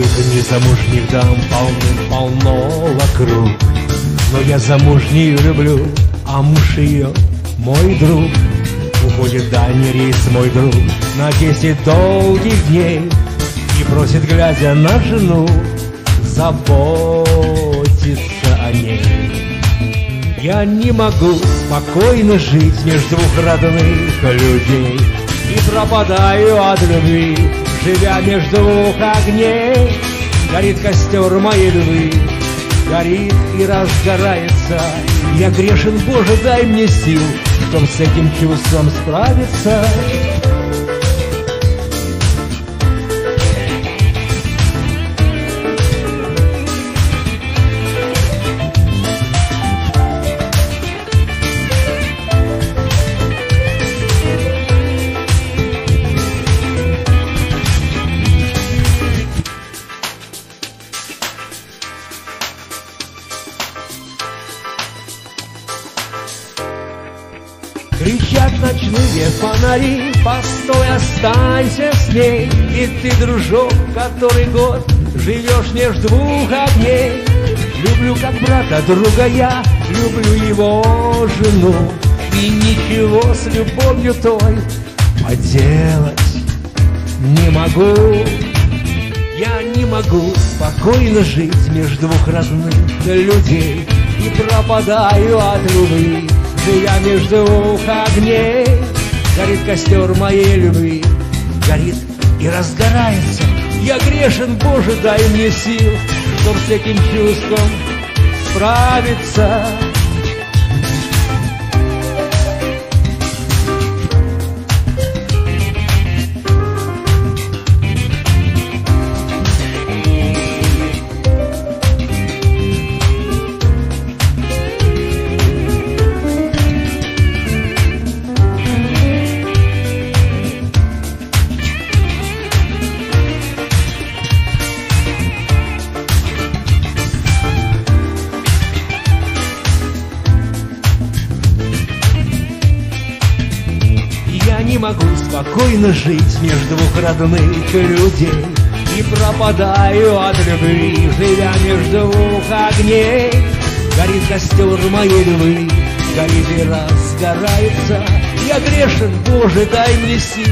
Незамужних дам полным-полно вокруг. Но я замужнюю люблю, а муж ее мой друг. Уходит дальний рейс мой друг на десять долгих дней И просит, глядя на жену, заботиться о ней. Я не могу спокойно жить между двух родных людей И пропадаю от любви, живя между двух огней. Горит костер моей любви, горит и разгорается. Я грешен, Боже, дай мне сил, чтоб с этим чувством справиться Кричат ночные фонари, постой, останься с ней! И ты, дружок, который год живешь между двух огней. Люблю как брата друга я, люблю его жену И ничего с любовью той поделать не могу. Я не могу спокойно жить между двух родных людей. И пропадаю от любви Живя между двух огней. Горит костер моей любви Горит и разгорается. Я грешен, Боже, дай мне сил Чтоб с этим чувством справиться могу спокойно жить между двух родных людей. И пропадаю от любви, живя между двух огней. Горит костер моей любви, горит и разгорается. Я грешен, Боже, дай мне сил,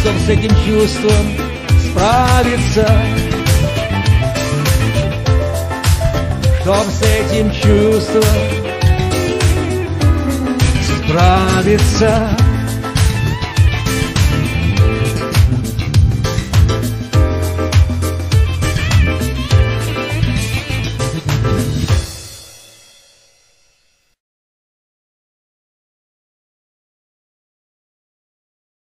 чтоб с этим чувством справиться. Чтоб с этим чувством справиться